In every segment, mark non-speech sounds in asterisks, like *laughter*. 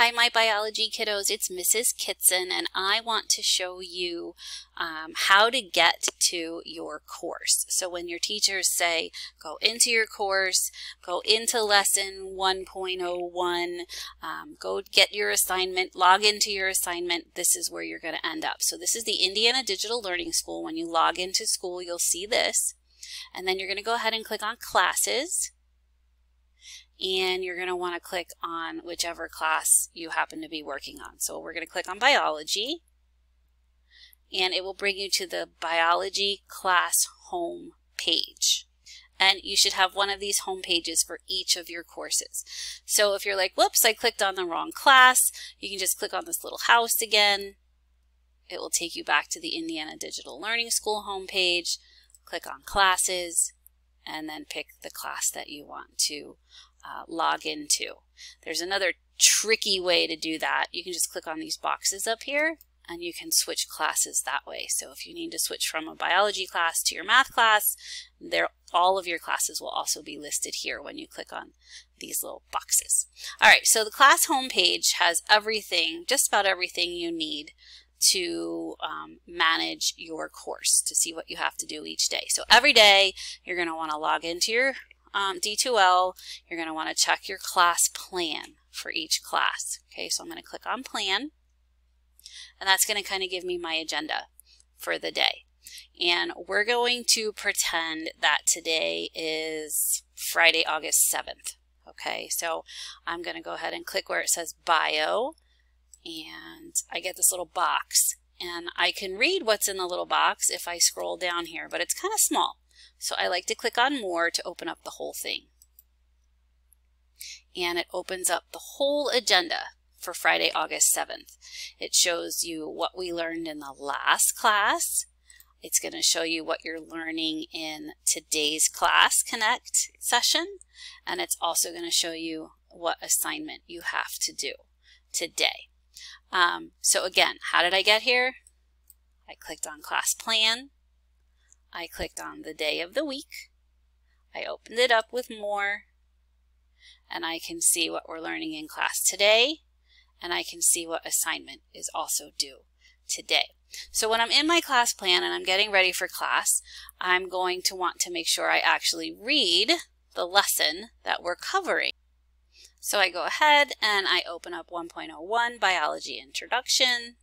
Hi, my biology kiddos. It's Mrs. Kitson, and I want to show you um, how to get to your course. So when your teachers say, go into your course, go into lesson 1.01, um, go get your assignment, log into your assignment, this is where you're going to end up. So this is the Indiana Digital Learning School. When you log into school, you'll see this. And then you're going to go ahead and click on classes and you're going to want to click on whichever class you happen to be working on. So we're going to click on biology and it will bring you to the biology class home page. And you should have one of these home pages for each of your courses. So if you're like, whoops, I clicked on the wrong class, you can just click on this little house again. It will take you back to the Indiana Digital Learning School homepage. Click on classes and then pick the class that you want to uh, log into. There's another tricky way to do that. You can just click on these boxes up here and you can switch classes that way. So if you need to switch from a biology class to your math class, there all of your classes will also be listed here when you click on these little boxes. All right, so the class homepage has everything, just about everything you need to um, manage your course, to see what you have to do each day. So every day you're going to want to log into your um, D2L, you're going to want to check your class plan for each class. Okay, so I'm going to click on plan, and that's going to kind of give me my agenda for the day. And we're going to pretend that today is Friday, August 7th. Okay, so I'm going to go ahead and click where it says bio, and I get this little box. And I can read what's in the little box if I scroll down here, but it's kind of small. So I like to click on more to open up the whole thing. And it opens up the whole agenda for Friday, August 7th. It shows you what we learned in the last class. It's going to show you what you're learning in today's Class Connect session. And it's also going to show you what assignment you have to do today. Um, so again, how did I get here? I clicked on Class Plan. I clicked on the day of the week. I opened it up with more and I can see what we're learning in class today and I can see what assignment is also due today. So when I'm in my class plan and I'm getting ready for class, I'm going to want to make sure I actually read the lesson that we're covering. So I go ahead and I open up 1.01 Biology Introduction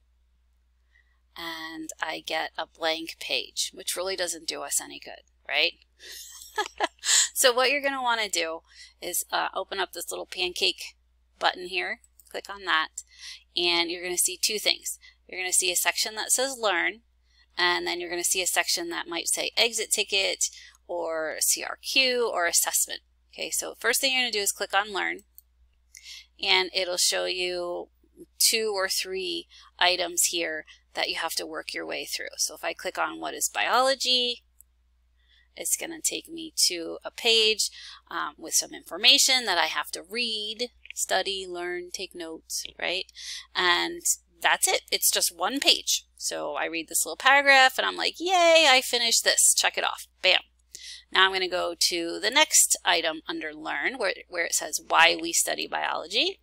and I get a blank page, which really doesn't do us any good, right? *laughs* so what you're going to want to do is uh, open up this little pancake button here, click on that, and you're going to see two things. You're going to see a section that says Learn, and then you're going to see a section that might say Exit Ticket, or CRQ, or Assessment. Okay, so first thing you're going to do is click on Learn, and it'll show you two or three items here that you have to work your way through. So if I click on what is biology, it's going to take me to a page um, with some information that I have to read, study, learn, take notes, right? And that's it. It's just one page. So I read this little paragraph and I'm like, yay, I finished this. Check it off. Bam. Now I'm going to go to the next item under Learn where, where it says Why We Study Biology.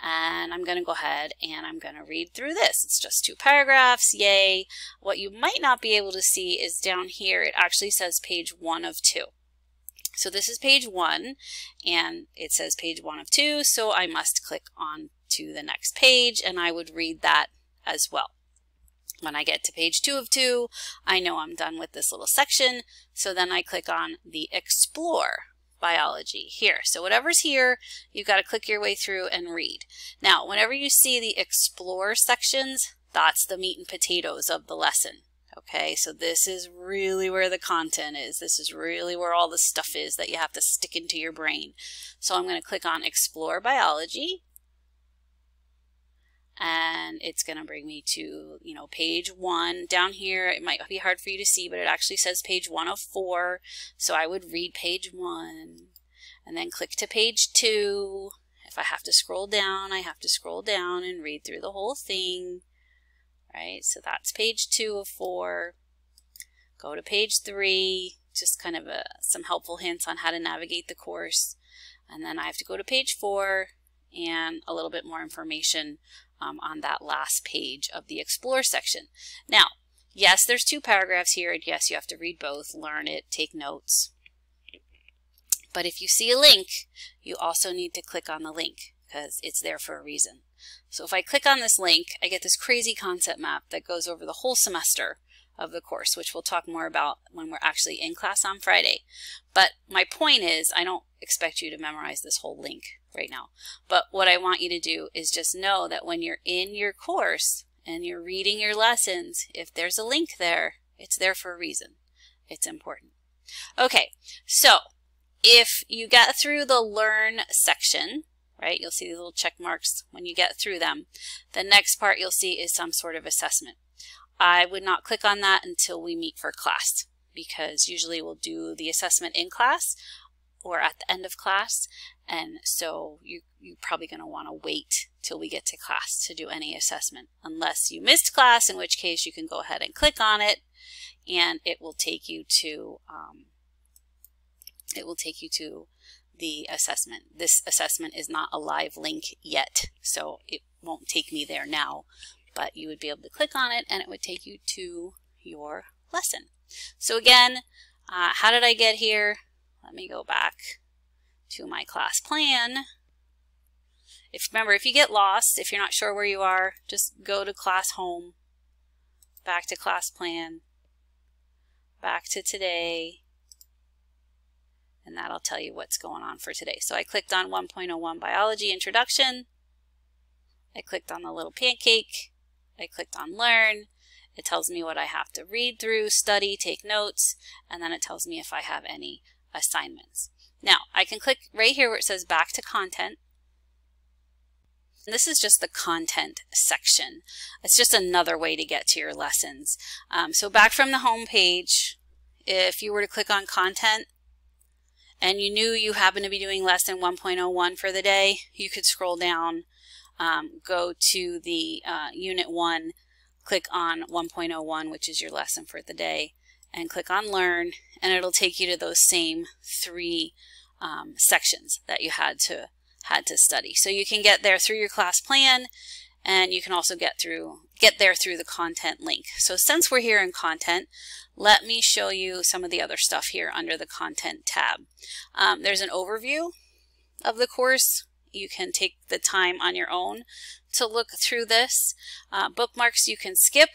And I'm going to go ahead and I'm going to read through this. It's just two paragraphs, yay. What you might not be able to see is down here, it actually says page one of two. So this is page one, and it says page one of two, so I must click on to the next page, and I would read that as well. When I get to page two of two, I know I'm done with this little section, so then I click on the Explore biology here. So whatever's here, you've got to click your way through and read. Now, whenever you see the explore sections, that's the meat and potatoes of the lesson. Okay, so this is really where the content is. This is really where all the stuff is that you have to stick into your brain. So I'm going to click on Explore Biology and it's going to bring me to, you know, page one. Down here, it might be hard for you to see, but it actually says page one of four. So I would read page one and then click to page two. If I have to scroll down, I have to scroll down and read through the whole thing. Right, so that's page two of four. Go to page three, just kind of a, some helpful hints on how to navigate the course. And then I have to go to page four and a little bit more information um, on that last page of the Explore section. Now, yes, there's two paragraphs here, and yes, you have to read both, learn it, take notes. But if you see a link, you also need to click on the link because it's there for a reason. So if I click on this link, I get this crazy concept map that goes over the whole semester of the course, which we'll talk more about when we're actually in class on Friday. But my point is, I don't expect you to memorize this whole link right now. But what I want you to do is just know that when you're in your course and you're reading your lessons, if there's a link there, it's there for a reason. It's important. Okay, so if you get through the Learn section, right, you'll see the little check marks when you get through them. The next part you'll see is some sort of assessment. I would not click on that until we meet for class because usually we'll do the assessment in class or at the end of class and so you, you're probably going to want to wait till we get to class to do any assessment unless you missed class in which case you can go ahead and click on it and it will take you to um, it will take you to the assessment. This assessment is not a live link yet so it won't take me there now but you would be able to click on it and it would take you to your lesson. So again, uh, how did I get here? Let me go back to my class plan. If remember, if you get lost, if you're not sure where you are, just go to class home, back to class plan, back to today, and that'll tell you what's going on for today. So I clicked on 1.01 biology introduction. I clicked on the little pancake. I clicked on learn. It tells me what I have to read through, study, take notes, and then it tells me if I have any assignments. Now, I can click right here where it says back to content. This is just the content section. It's just another way to get to your lessons. Um, so back from the home page, if you were to click on content and you knew you happen to be doing lesson 1.01 for the day, you could scroll down um, go to the uh, Unit 1, click on 1.01, which is your lesson for the day, and click on Learn, and it'll take you to those same three um, sections that you had to had to study. So you can get there through your class plan, and you can also get through get there through the content link. So since we're here in content, let me show you some of the other stuff here under the content tab. Um, there's an overview of the course you can take the time on your own to look through this. Uh, bookmarks you can skip.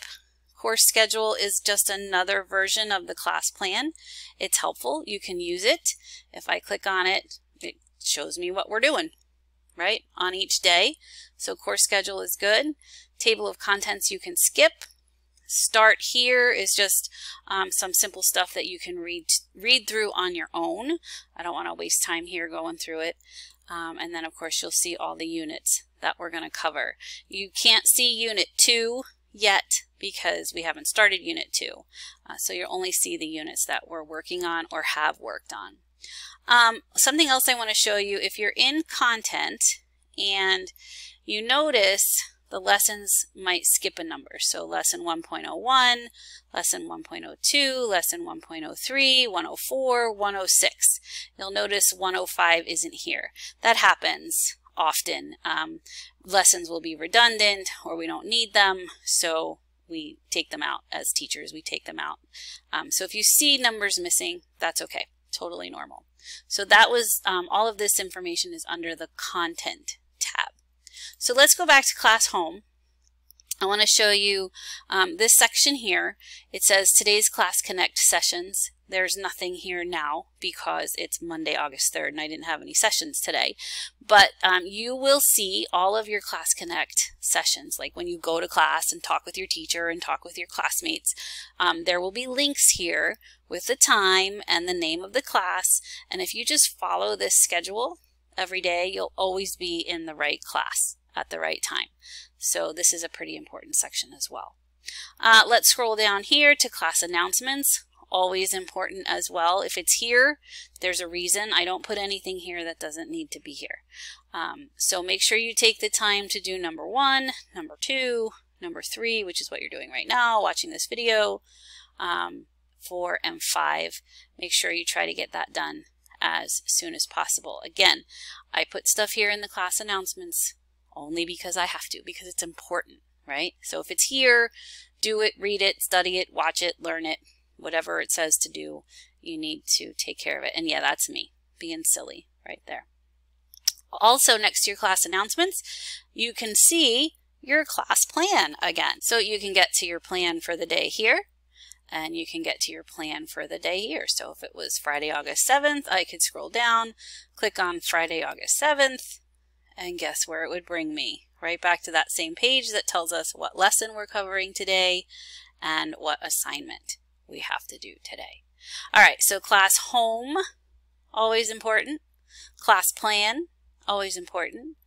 Course schedule is just another version of the class plan. It's helpful. You can use it. If I click on it, it shows me what we're doing, right, on each day. So course schedule is good. Table of contents you can skip. Start here is just um, some simple stuff that you can read read through on your own. I don't want to waste time here going through it. Um, and then of course you'll see all the units that we're going to cover. You can't see unit 2 yet because we haven't started unit 2. Uh, so you'll only see the units that we're working on or have worked on. Um, something else I want to show you, if you're in content and you notice the lessons might skip a number. So lesson 1.01, lesson 1.02, lesson 1.03, 104, 106. You'll notice 105 isn't here. That happens often. Um, lessons will be redundant or we don't need them, so we take them out as teachers. We take them out. Um, so if you see numbers missing, that's okay. Totally normal. So that was, um, all of this information is under the content tab. So let's go back to class home. I want to show you um, this section here. It says today's Class Connect sessions. There's nothing here now because it's Monday, August 3rd, and I didn't have any sessions today. But um, you will see all of your Class Connect sessions, like when you go to class and talk with your teacher and talk with your classmates. Um, there will be links here with the time and the name of the class. And if you just follow this schedule every day, you'll always be in the right class at the right time. So this is a pretty important section as well. Uh, let's scroll down here to class announcements. Always important as well. If it's here, there's a reason. I don't put anything here that doesn't need to be here. Um, so make sure you take the time to do number one, number two, number three, which is what you're doing right now, watching this video, um, four and five. Make sure you try to get that done as soon as possible. Again, I put stuff here in the class announcements only because I have to, because it's important, right? So if it's here, do it, read it, study it, watch it, learn it, whatever it says to do, you need to take care of it. And yeah, that's me being silly right there. Also, next to your class announcements, you can see your class plan again. So you can get to your plan for the day here and you can get to your plan for the day here. So if it was Friday, August 7th, I could scroll down, click on Friday, August 7th, and guess where it would bring me? Right back to that same page that tells us what lesson we're covering today and what assignment we have to do today. All right, so class home, always important. Class plan, always important.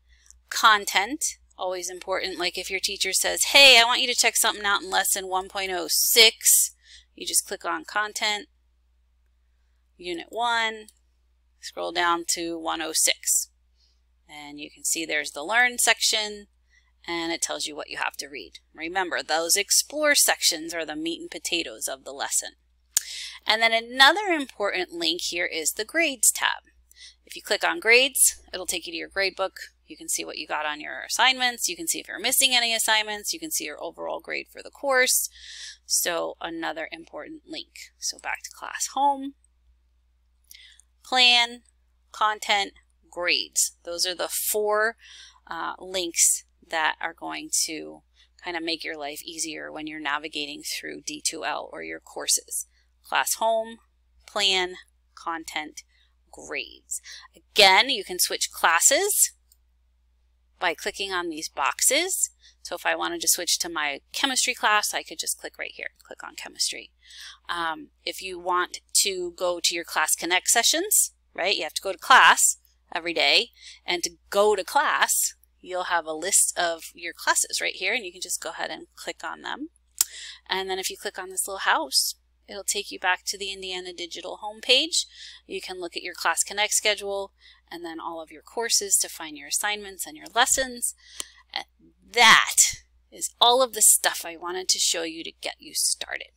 Content, always important. Like if your teacher says, hey, I want you to check something out in lesson 1.06, you just click on content, unit 1, scroll down to 106. And you can see there's the learn section and it tells you what you have to read. Remember, those explore sections are the meat and potatoes of the lesson. And then another important link here is the grades tab. If you click on grades, it'll take you to your gradebook. You can see what you got on your assignments. You can see if you're missing any assignments. You can see your overall grade for the course. So another important link. So back to class home, plan, content, grades. Those are the four uh, links that are going to kind of make your life easier when you're navigating through D2L or your courses. Class home, plan, content, grades. Again, you can switch classes by clicking on these boxes. So if I wanted to switch to my chemistry class, I could just click right here, click on chemistry. Um, if you want to go to your class connect sessions, right, you have to go to class every day. And to go to class, you'll have a list of your classes right here and you can just go ahead and click on them. And then if you click on this little house, It'll take you back to the Indiana Digital homepage. You can look at your Class Connect schedule and then all of your courses to find your assignments and your lessons. And that is all of the stuff I wanted to show you to get you started.